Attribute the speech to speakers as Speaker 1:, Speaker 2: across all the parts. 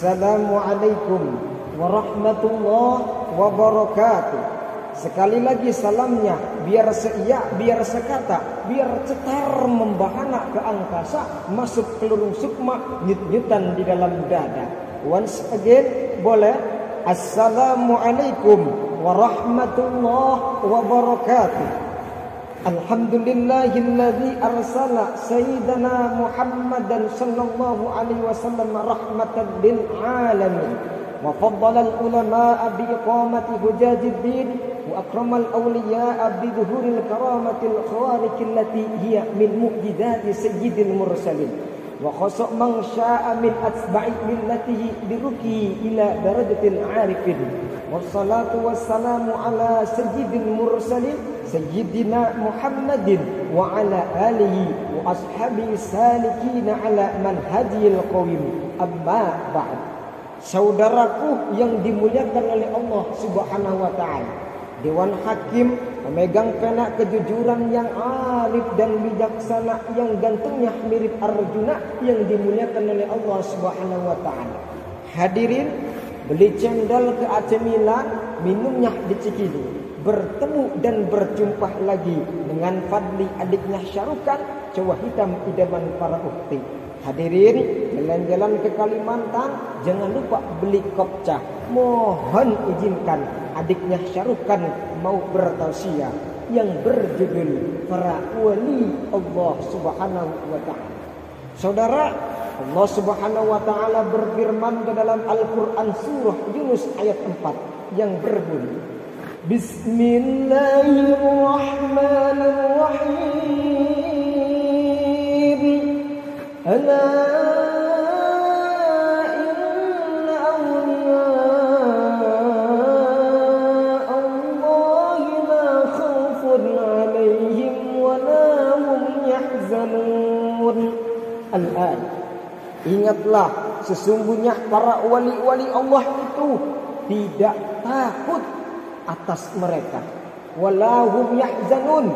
Speaker 1: Assalamualaikum warahmatullahi wabarakatuh. Sekali lagi salamnya biar seia, biar sekata, biar cetar membahana ke angkasa, masuk ke lurung sukma, nyut-nyutan di dalam dada. Once again, boleh Assalamualaikum warahmatullahi wabarakatuh. الحمد لله الذي أرسل سيدنا محمدا صلى الله عليه وسلم رحمة للعالمين وفضل العلماء بإقامة هجاج الدين وأكرم الأولياء بظهور الكرامة الخوارق التي هي من معجزات سيد المرسلين وخص من شاء من أتباع ملته برقي إلى درجة العارفين. والصلاة والسلام على سيد المرسلين سيدنا محمد وعلى آله وأصحابه السالكين على منهجه القويم أما بعد Saudaraku yang dimuliakan oleh Allah Subhanahu wa taala. Dewan Hakim memegang pena kejujuran yang arif dan bijaksana yang gantengnya mirip Arjuna yang dimuliakan oleh Allah Subhanahu wa taala. Hadirin, beli cendol ke Aceh Milan, minumnya di Cikini. Bertemu dan berjumpa lagi dengan Fadli adiknya Syarukan, cowok hitam idaman para ukti. Hadirin, jalan-jalan ke Kalimantan, jangan lupa beli kopca. Mohon izinkan adiknya Syarukan mau bertausiah yang berjudul para wali Allah Subhanahu wa taala. Saudara, Allah Subhanahu wa taala berfirman ke dalam Al-Qur'an surah Yunus ayat 4 yang berbunyi Bismillahirrahmanirrahim. Ana Ingatlah sesungguhnya para wali-wali Allah itu tidak takut atas mereka. Walahum yahzanun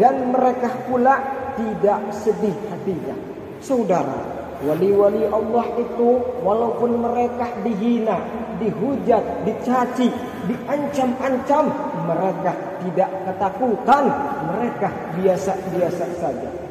Speaker 1: dan mereka pula tidak sedih hatinya. Saudara, wali-wali Allah itu walaupun mereka dihina, dihujat, dicaci, diancam-ancam, mereka tidak ketakutan, mereka biasa-biasa saja.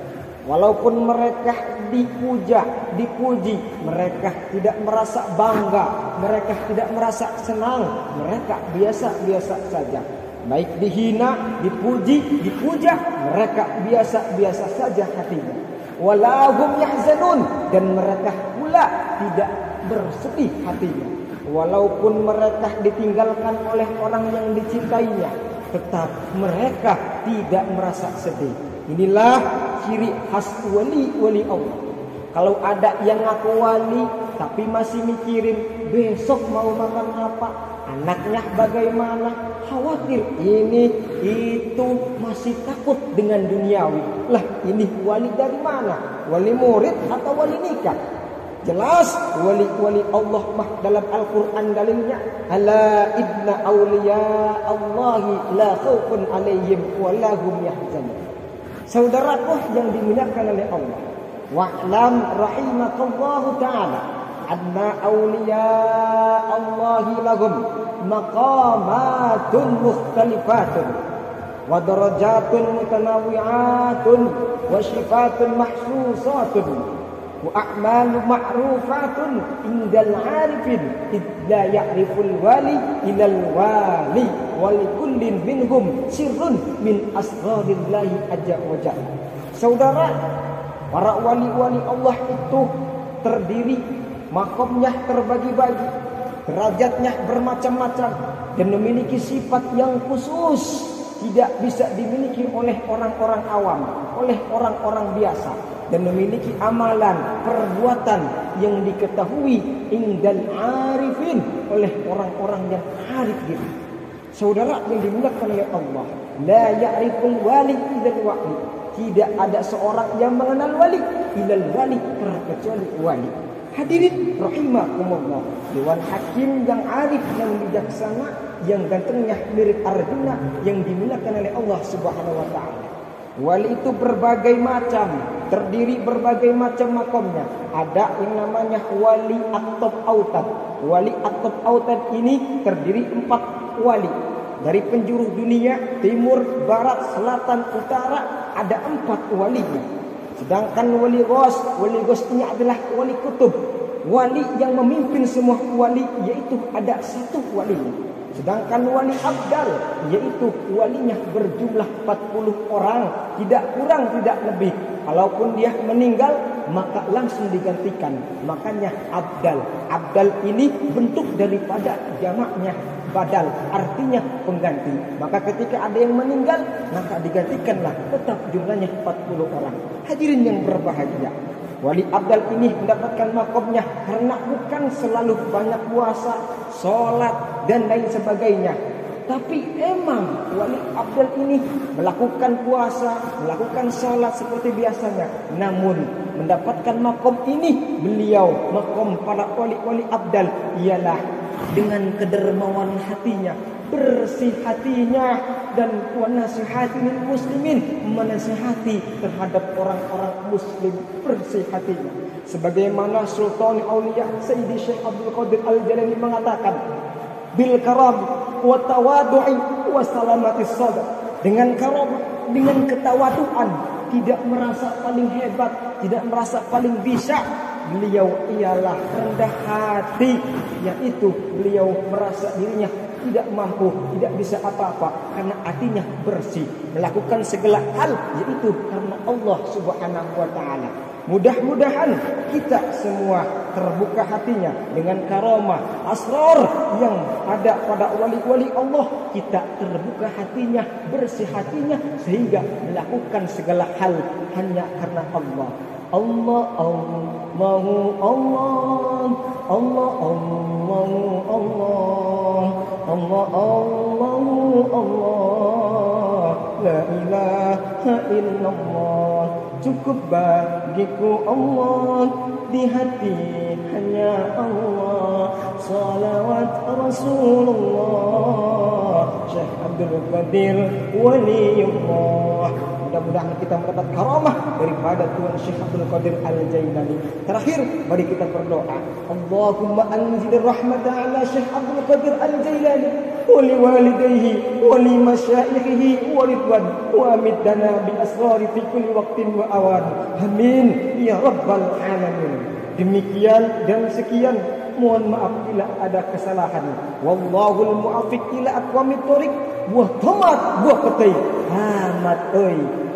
Speaker 1: Walaupun mereka dipuja, dipuji, mereka tidak merasa bangga, mereka tidak merasa senang, mereka biasa-biasa saja. Baik dihina, dipuji, dipuja, mereka biasa-biasa saja hatinya. Walahum yahzanun dan mereka pula tidak bersedih hatinya. Walaupun mereka ditinggalkan oleh orang yang dicintainya, tetap mereka tidak merasa sedih. Inilah ciri khas wali-wali Allah. Kalau ada yang ngaku wali tapi masih mikirin besok mau makan apa, anaknya bagaimana, khawatir ini itu masih takut dengan duniawi. Lah ini wali dari mana? Wali murid atau wali nikah? Jelas wali-wali Allah mah dalam Al-Quran dalilnya Ala ibna awliya Allahi la khawfun alaihim wa lahum yahzanun Saudaraku yang dimuliakan oleh Allah. Wa'lam rahimakallahu ta'ala anna awliya Allahi lahum maqamatun mukhtalifatun wa darajatun mutanawi'atun wa shifatun mahsusatun wa a'malu ma'rufatun indal arifin idla ya'riful wali ilal wali walikullin minhum sirrun min asrarillahi azza wa jalla. Saudara, para wali-wali Allah itu terdiri makomnya terbagi-bagi, derajatnya bermacam-macam dan memiliki sifat yang khusus tidak bisa dimiliki oleh orang-orang awam, oleh orang-orang biasa dan memiliki amalan, perbuatan yang diketahui indal arifin oleh orang-orang yang arif gitu. Saudara yang dimuliakan oleh Allah, la ya'riful wali ilal wali. Tidak ada seorang yang mengenal wali ilal wali kecuali wali. Hadirin rahimakumullah. Dewan hakim yang arif, yang bijaksana, yang gantengnya mirip Arjuna yang dimuliakan oleh Allah Subhanahu wa taala. Wali itu berbagai macam, terdiri berbagai macam makomnya. Ada yang namanya wali atop autad. Wali atop autad ini terdiri empat wali. Dari penjuru dunia, timur, barat, selatan, utara, ada empat walinya. Sedangkan wali gos, wali gos ini adalah wali kutub. Wali yang memimpin semua wali, yaitu ada satu wali. Sedangkan wali abdal yaitu walinya berjumlah 40 orang, tidak kurang tidak lebih. Kalaupun dia meninggal maka langsung digantikan. Makanya abdal. Abdal ini bentuk daripada jamaknya badal, artinya pengganti. Maka ketika ada yang meninggal maka digantikanlah tetap jumlahnya 40 orang. Hadirin yang berbahagia. Wali Abdal ini mendapatkan makomnya karena bukan selalu banyak puasa, sholat, dan lain sebagainya. Tapi emang Wali Abdal ini melakukan puasa, melakukan sholat seperti biasanya. Namun mendapatkan makom ini beliau, makom para wali-wali Abdal ialah dengan kedermawan hatinya, bersih hatinya dan wanasihatin muslimin menasihati terhadap orang-orang muslim bersih hatinya sebagaimana Sultan Aulia Sayyidi Syekh Abdul Qadir Al-Jalani mengatakan bil karam wa tawadu'i wa salamatis sadr dengan karam dengan ketawaduan tidak merasa paling hebat tidak merasa paling bisa beliau ialah rendah hati. Yaitu beliau merasa dirinya tidak mampu, tidak bisa apa-apa. Karena artinya bersih melakukan segala hal yaitu karena Allah Subhanahu wa taala mudah-mudahan kita semua terbuka hatinya dengan karomah asror yang ada pada wali-wali Allah kita terbuka hatinya bersih hatinya sehingga melakukan segala hal hanya karena Allah Allah Allah Allah Allah Allah Allah, Allah, Allah, Allah La ilaha illallah Cukup bagiku Allah Di hati hanya Allah Salawat Rasulullah Syekh Abdul Qadir Waliullah Mudah-mudahan kita mendapat karamah daripada Tuhan Syekh Abdul Qadir Al-Jailani. Terakhir, mari kita berdoa. Allahumma anzil rahmata ala Syekh Abdul Qadir Al-Jailani wa li walidayhi wa li masyayikhihi wa ridwan wa amidana bi asrari fi kulli waqtin wa awan. Amin ya rabbal alamin. Demikian dan sekian mohon maaf bila ada kesalahan. Wallahul muwaffiq ila aqwamit thoriq. Buah tomat, buah petai. Amat oi.